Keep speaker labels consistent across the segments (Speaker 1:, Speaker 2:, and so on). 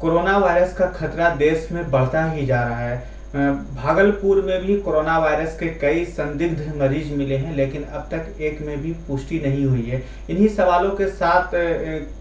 Speaker 1: Corona virus का खतरा देश में बढ़ता ही जा रहा है। भागलपुर में भी कोरोना वायरस के कई संदिग्ध मरीज़ मिले हैं, लेकिन अब तक एक में भी पुष्टि नहीं हुई है। इन्हीं सवालों के साथ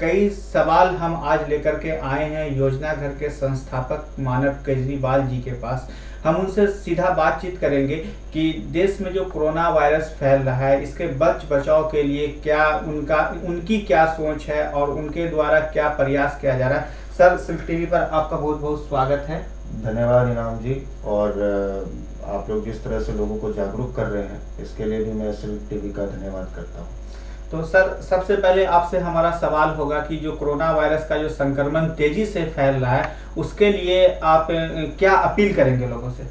Speaker 1: कई सवाल हम आज लेकर के आए हैं योजना घर के संस्थापक मानव केजरीवाल जी के पास। हम उनसे सीधा बातचीत करेंगे कि देश में जो कोरोना वायरस फैल रहा है, इसके बच बचाव के लिए क्या उनका, उनकी क्या सोच है और उनके द्वारा क्या प्रयास किया जा रहा है। सर सिल्क टीवी पर आपका बहुत बहुत स्वागत है।
Speaker 2: धन्यवाद इनाम जी। और आप लोग जिस तरह से लोगों को जागरूक कर रहे हैं इसके लिए भी मैं सिल्क टीवी का धन्यवाद करता हूँ।
Speaker 1: तो सर सबसे पहले आपसे हमारा सवाल होगा कि जो कोरोना वायरस का जो संक्रमण तेज़ी से फैल रहा है उसके लिए आप क्या अपील करेंगे लोगों से?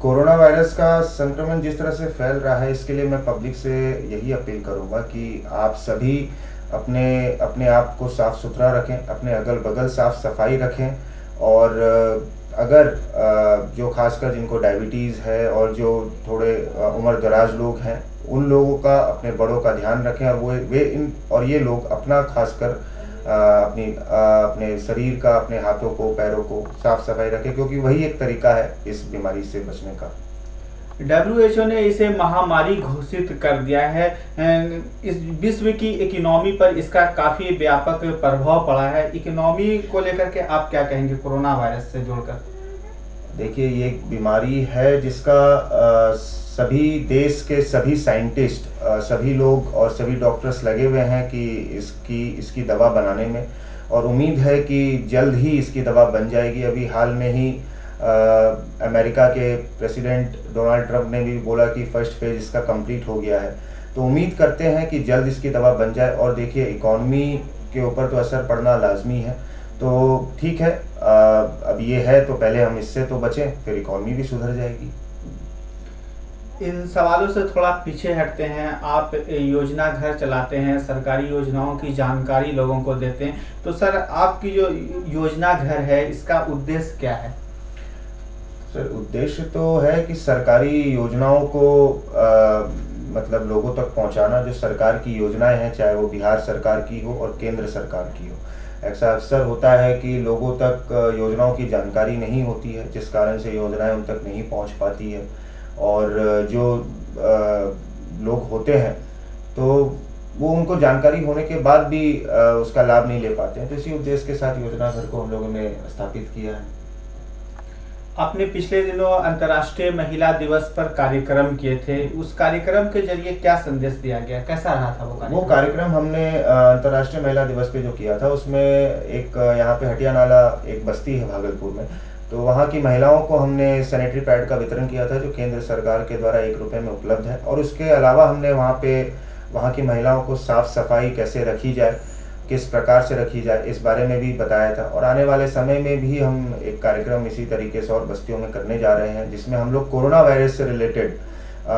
Speaker 2: कोरोना वायरस का संक्रमण जिस तरह से फैल रहा है इसके लिए मैं पब्लिक से यही अपील करूँगा कि आप सभी अपने अपने आप को साफ़ सुथरा रखें, अपने अगल बगल साफ़ सफ़ाई रखें और अगर जो खासकर जिनको डायबिटीज़ है और जो थोड़े उम्र दराज लोग हैं, उन लोगों का, अपने बड़ों का ध्यान रखें और वो, वे इन, और ये लोग अपना खासकर अपनी अपने शरीर का, अपने हाथों को, पैरों को साफ़ सफ़ाई रखें क्योंकि वही एक तरीका है इस बीमारी से बचने का।
Speaker 1: डब्ल्यूएचओ ने इसे महामारी घोषित कर दिया है। इस विश्व की इकोनॉमी पर इसका काफ़ी व्यापक प्रभाव पड़ा है। इकोनॉमी को लेकर के आप क्या कहेंगे कोरोना वायरस से जोड़कर?
Speaker 2: देखिए ये एक बीमारी है जिसका आ, सभी देश के सभी साइंटिस्ट सभी लोग और सभी डॉक्टर्स लगे हुए हैं कि इसकी इसकी दवा बनाने में। और उम्मीद है कि जल्द ही इसकी दवा बन जाएगी। अभी हाल में ही अमेरिका के प्रेसिडेंट डोनाल्ड ट्रंप ने भी बोला कि फ़र्स्ट फ़ेज़ इसका कंप्लीट हो गया है। तो उम्मीद करते हैं कि जल्द इसकी दवा बन जाए और देखिए इकॉनमी के ऊपर तो असर पड़ना लाजमी है। तो ठीक है आ, अब ये है तो पहले हम इससे तो बचें फिर इकॉनमी भी सुधर जाएगी।
Speaker 1: इन सवालों से थोड़ा पीछे हटते हैं। आप योजना घर चलाते हैं सरकारी योजनाओं की जानकारी लोगों को देते हैं। तो सर आपकी जो योजना घर है इसका उद्देश्य क्या है?
Speaker 2: सर उद्देश्य तो है कि सरकारी योजनाओं को आ, मतलब लोगों तक पहुंचाना जो सरकार की योजनाएँ हैं चाहे वो बिहार सरकार की हो और केंद्र सरकार की हो। ऐसा अक्सर होता है कि लोगों तक योजनाओं की जानकारी नहीं होती है जिस कारण से योजनाएँ उन तक नहीं पहुँच पाती है। और जो आ, लोग होते हैं तो वो उनको जानकारी होने के बाद भी आ, उसका लाभ नहीं ले पाते हैं। तो इसी उद्देश्य के साथ योजना घर को हम लोगों ने स्थापित किया है।
Speaker 1: आपने पिछले दिनों अंतर्राष्ट्रीय महिला दिवस पर कार्यक्रम किए थे। उस कार्यक्रम के ज़रिए क्या संदेश दिया गया? कैसा रहा था वो
Speaker 2: कार्यक्रम? वो कार्यक्रम हमने अंतर्राष्ट्रीय महिला दिवस पे जो किया था, उसमें एक यहाँ पे हटिया नाला एक बस्ती है भागलपुर में। तो वहाँ की महिलाओं को हमने सैनिटरी पैड का वितरण किया था, जो केंद्र सरकार के द्वारा एक रुपये में उपलब्ध है। और उसके अलावा हमने वहाँ पे, वहाँ की महिलाओं को साफ़ सफ़ाई कैसे रखी जाए किस प्रकार से रखी जाए, इस बारे में भी बताया था। और आने वाले समय में भी हम एक कार्यक्रम इसी तरीके से और बस्तियों में करने जा रहे हैं, जिसमें हम लोग कोरोना वायरस से रिलेटेड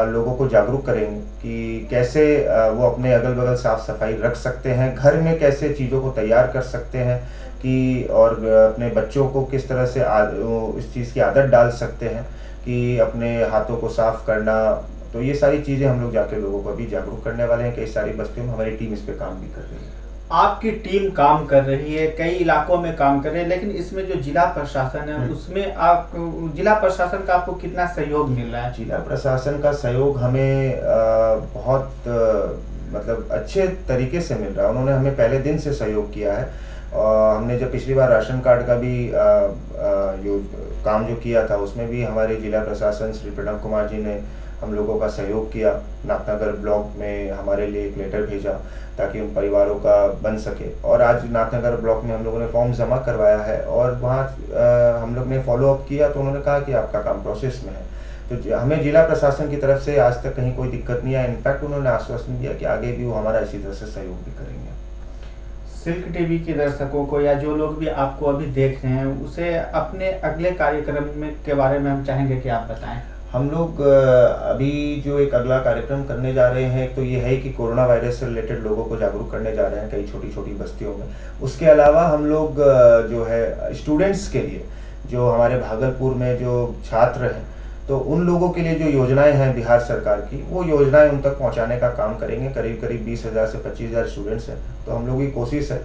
Speaker 2: लोगों को जागरूक करेंगे कि कैसे वो अपने अगल बगल साफ़ सफ़ाई रख सकते हैं, घर में कैसे चीज़ों को तैयार कर सकते हैं, कि और अपने बच्चों को किस तरह से इस चीज़ की आदत डाल सकते हैं, कि अपने हाथों को साफ़ करना। तो ये सारी चीज़ें हम लोग जाके लोगों को अभी जागरूक करने वाले हैं, कई सारी बस्तियों में हमारी टीम इस पर काम भी कर रही है।
Speaker 1: आपकी टीम काम कर रही है कई इलाकों में काम कर रही है लेकिन इसमें जो जिला प्रशासन है हम्म। उसमें आप जिला प्रशासन का आपको कितना सहयोग मिल रहा है?
Speaker 2: जिला प्रशासन का सहयोग हमें बहुत मतलब अच्छे तरीके से मिल रहा है। उन्होंने हमें पहले दिन से सहयोग किया है। और हमने जब पिछली बार राशन कार्ड का भी जो काम जो किया था उसमें भी हमारे जिला प्रशासन श्री प्रणब कुमार जी ने हम लोगों का सहयोग किया, नाथनगर ब्लॉक में हमारे लिए एक लेटर भेजा ताकि उन परिवारों का बन सके। और आज नाथनगर ब्लॉक में हम लोगों ने फॉर्म जमा करवाया है और वहाँ हम लोग ने फॉलो अप किया तो उन्होंने कहा कि आपका काम प्रोसेस में है। तो हमें जिला प्रशासन की तरफ़ से आज तक कहीं कोई दिक्कत नहीं आई। इनफैक्ट उन्होंने आश्वासन दिया कि आगे भी वो हमारा इसी तरह से सहयोग भी करेंगे।
Speaker 1: सिल्क टीवी के दर्शकों को या जो लोग भी आपको अभी देख रहे हैं, उसे अपने अगले कार्यक्रम में के बारे में हम चाहेंगे कि आप बताएँ।
Speaker 2: हम लोग अभी जो एक अगला कार्यक्रम करने जा रहे हैं तो ये है कि कोरोना वायरस से रिलेटेड लोगों को जागरूक करने जा रहे हैं कई छोटी छोटी बस्तियों में। उसके अलावा हम लोग जो है स्टूडेंट्स के लिए, जो हमारे भागलपुर में जो छात्र हैं तो उन लोगों के लिए जो योजनाएँ हैं बिहार सरकार की, वो योजनाएँ उन तक पहुँचाने का काम करेंगे। करीब करीब बीस हज़ार से पच्चीस हज़ार स्टूडेंट्स हैं। तो हम लोगों की कोशिश है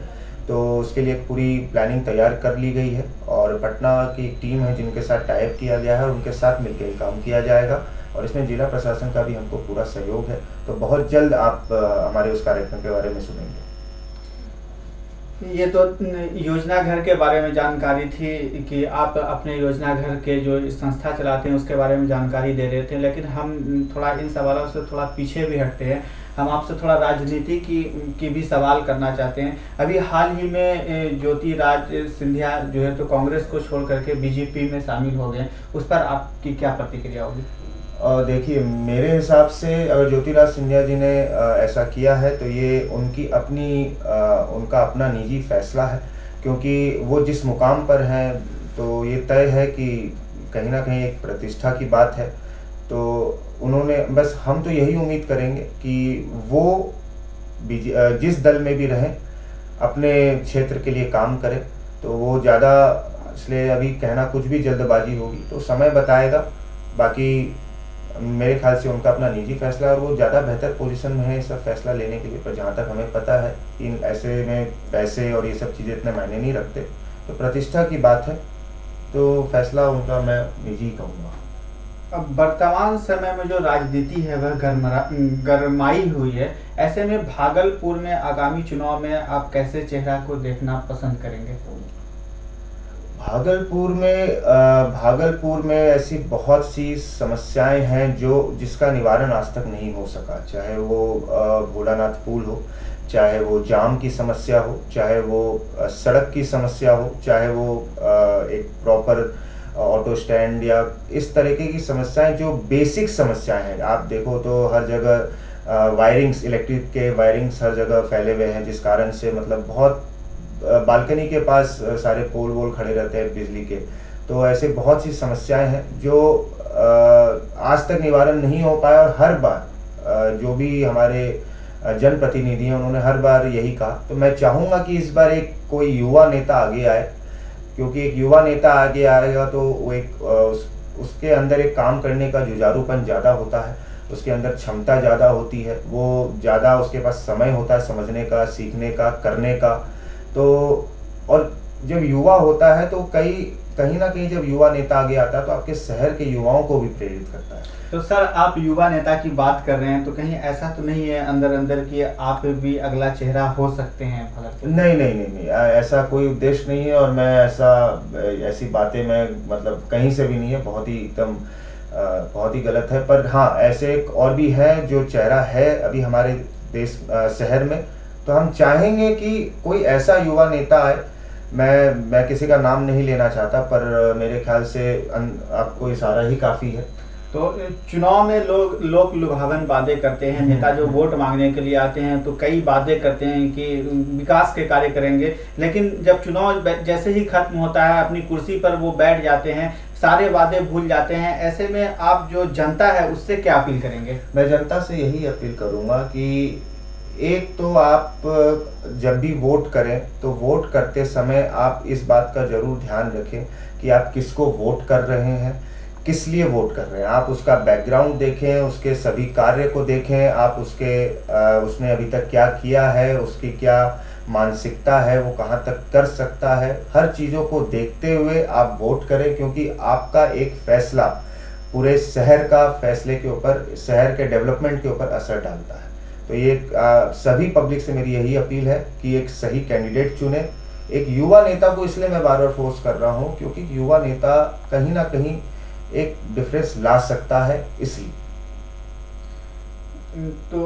Speaker 2: तो उसके लिए पूरी प्लानिंग तैयार कर ली गई है और पटना की एक टीम है जिनके साथ टाइप किया गया है उनके साथ मिलकर काम किया जाएगा और इसमें जिला प्रशासन का भी हमको पूरा सहयोग है। तो बहुत जल्द आप हमारे उस कार्यक्रम के बारे में सुनेंगे।
Speaker 1: ये तो योजना घर के बारे में जानकारी थी कि आप अपने योजना घर के जो संस्था चलाते हैं, उसके बारे में जानकारी दे रहे थे, लेकिन हम थोड़ा इन सवालों से थोड़ा पीछे भी हटते हैं। हम आपसे थोड़ा राजनीति की की भी सवाल करना चाहते हैं। अभी हाल ही में ज्योति राज सिंधिया जो है तो कांग्रेस को छोड़ करके बीजेपी में शामिल हो गए। उस पर आपकी क्या प्रतिक्रिया होगी?
Speaker 2: देखिए, मेरे हिसाब से अगर ज्योतिराज सिंधिया जी ने ऐसा किया है तो ये उनकी अपनी उनका अपना निजी फैसला है। क्योंकि वो जिस मुकाम पर हैं तो ये तय है कि कहीं ना कहीं एक प्रतिष्ठा की बात है। तो उन्होंने, बस हम तो यही उम्मीद करेंगे कि वो जिस दल में भी रहें, अपने क्षेत्र के लिए काम करें। तो वो ज़्यादा इसलिए अभी कहना कुछ भी जल्दबाजी होगी तो समय बताएगा। बाकी मेरे ख्याल से उनका अपना निजी फैसला और वो ज़्यादा बेहतर पोजीशन में है सब फैसला लेने के लिए, पर जहाँ तक हमें पता है इन ऐसे में पैसे और ये सब चीज़ें इतने मायने नहीं रखते तो प्रतिष्ठा की बात है तो फैसला उनका मैं निजी कहूँगा।
Speaker 1: अब वर्तमान समय में जो राजनीति है, वह गरमरा, गरमाई हुई है, ऐसे में भागलपुर में आगामी चुनाव में आप कैसे चेहरा को देखना पसंद करेंगे?
Speaker 2: भागलपुर में भागलपुर में ऐसी बहुत सी समस्याएँ हैं जो, जिसका निवारण आज तक नहीं हो सका। चाहे वो भोलानाथ पुल हो, चाहे वो जाम की समस्या हो, चाहे वो सड़क की समस्या हो, चाहे वो एक प्रॉपर ऑटो स्टैंड या इस तरीके की समस्याएँ जो बेसिक समस्याएँ हैं। आप देखो तो हर जगह वायरिंग्स, इलेक्ट्रिक के वायरिंग्स हर जगह फैले हुए हैं, जिस कारण से मतलब बहुत बालकनी के पास सारे पोल वोल खड़े रहते हैं बिजली के। तो ऐसे बहुत सी समस्याएँ हैं जो आज तक निवारण नहीं हो पाया और हर बार जो भी हमारे जनप्रतिनिधि हैं उन्होंने हर बार यही कहा। तो मैं चाहूँगा कि इस बार एक कोई युवा नेता आगे आए क्योंकि एक युवा नेता आगे आएगा तो वो एक उस, उसके अंदर एक काम करने का जुझारूपन ज़्यादा होता है उसके अंदर क्षमता ज़्यादा होती है वो ज़्यादा उसके पास समय होता है समझने का सीखने का करने का। तो और जब युवा होता है तो कई कहीं ना कहीं जब युवा नेता आगे आता है तो आपके शहर के युवाओं को भी प्रेरित करता है
Speaker 1: तो सर आप युवा नेता की बात कर रहे हैं तो कहीं ऐसा तो नहीं है अंदर अंदर कि आप भी अगला चेहरा हो सकते हैं?
Speaker 2: नहीं नहीं नहीं नहीं ऐसा कोई उद्देश्य नहीं है और मैं ऐसा ऐसी बातें मैं मतलब कहीं से भी नहीं है बहुत ही एकदम बहुत ही गलत है पर हाँ ऐसे एक और भी है जो चेहरा है अभी हमारे देश शहर में तो हम चाहेंगे कि कोई ऐसा युवा नेता आए। मैं मैं किसी का नाम नहीं लेना चाहता पर मेरे ख्याल से आपको इशारा ही काफ़ी है।
Speaker 1: तो चुनाव में लोग लोग लुभावन वादे करते हैं। नेता जो वोट मांगने के लिए आते हैं तो कई वादे करते हैं कि विकास के कार्य करेंगे। लेकिन जब चुनाव जैसे ही खत्म होता है अपनी कुर्सी पर वो बैठ जाते हैं सारे वादे भूल जाते हैं ऐसे में आप जो जनता है उससे क्या अपील करेंगे?
Speaker 2: मैं जनता से यही अपील करूँगा कि एक तो आप जब भी वोट करें तो वोट करते समय आप इस बात का ज़रूर ध्यान रखें कि आप किसको वोट कर रहे हैं किस लिए वोट कर रहे हैं। आप उसका बैकग्राउंड देखें उसके सभी कार्य को देखें आप उसके अ, उसने अभी तक क्या किया है उसकी क्या मानसिकता है वो कहाँ तक कर सकता है हर चीज़ों को देखते हुए आप वोट करें क्योंकि आपका एक फैसला पूरे शहर का फैसले के ऊपर शहर के डेवलपमेंट के ऊपर असर डालता है। तो ये आ, सभी पब्लिक से मेरी यही अपील है कि एक सही कैंडिडेट चुने। एक युवा नेता को इसलिए मैं बार बार फोर्स कर रहा हूँ क्योंकि युवा नेता कहीं ना कहीं एक डिफरेंस ला सकता है इसलिए।
Speaker 1: तो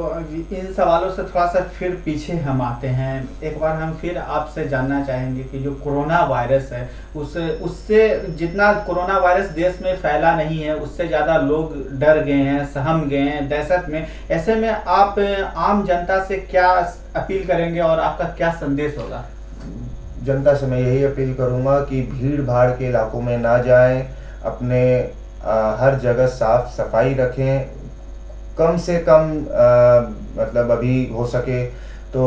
Speaker 1: इन सवालों से थोड़ा सा फिर पीछे हम आते हैं। एक बार हम फिर आपसे जानना चाहेंगे कि जो कोरोना वायरस है उस उससे जितना कोरोना वायरस देश में फैला नहीं है उससे ज़्यादा लोग डर गए हैं सहम गए हैं दहशत में। ऐसे में आप आम जनता से क्या अपील करेंगे और आपका क्या संदेश होगा?
Speaker 2: जनता से मैं यही अपील करूँगा कि भीड़ भाड़ के इलाकों में ना जाएँ। अपने आ, हर जगह साफ़ सफ़ाई रखें। कम से कम आ, मतलब अभी हो सके तो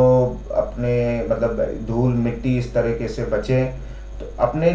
Speaker 2: अपने मतलब धूल मिट्टी इस तरीके से बचें। तो अपने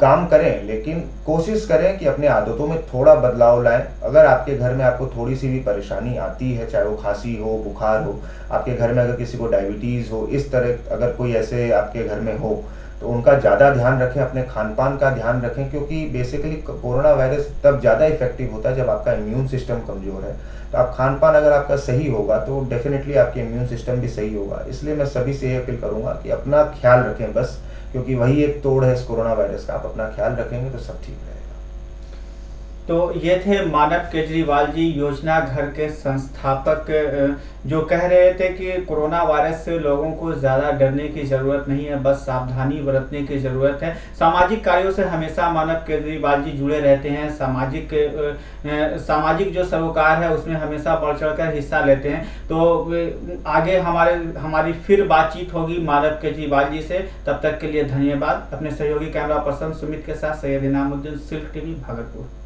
Speaker 2: काम करें लेकिन कोशिश करें कि अपने आदतों में थोड़ा बदलाव लाएँ। अगर आपके घर में आपको थोड़ी सी भी परेशानी आती है चाहे वो खांसी हो बुखार हो आपके घर में अगर किसी को डायबिटीज़ हो इस तरह अगर कोई ऐसे आपके घर में हो तो उनका ज़्यादा ध्यान रखें अपने खान पान का ध्यान रखें क्योंकि बेसिकली कोरोना वायरस तब ज़्यादा इफ़ेक्टिव होता है जब आपका इम्यून सिस्टम कमज़ोर है। तो आप खान पान अगर आपका सही होगा तो डेफिनेटली आपके इम्यून सिस्टम भी सही होगा। इसलिए मैं सभी से ये अपील करूँगा कि अपना ख्याल रखें बस, क्योंकि वही एक तोड़ है इस कोरोना वायरस का। आप अपना ख्याल रखेंगे तो सब ठीक रहेगा।
Speaker 1: तो ये थे मानव केजरीवाल जी योजना घर के संस्थापक जो कह रहे थे कि कोरोना वायरस से लोगों को ज़्यादा डरने की ज़रूरत नहीं है, बस सावधानी बरतने की ज़रूरत है। सामाजिक कार्यों से हमेशा मानव केजरीवाल जी जुड़े रहते हैं। सामाजिक सामाजिक जो सरोकार है, उसमें हमेशा बढ़ चढ़ कर हिस्सा लेते हैं। तो आगे हमारे, हमारी फिर बातचीत होगी मानव केजरीवाल जी से। तब तक के लिए धन्यवाद। अपने सहयोगी कैमरा पर्सन सुमित के साथ सैयद इनामुद्दीन, सिल्क टीवी, भागलपुर।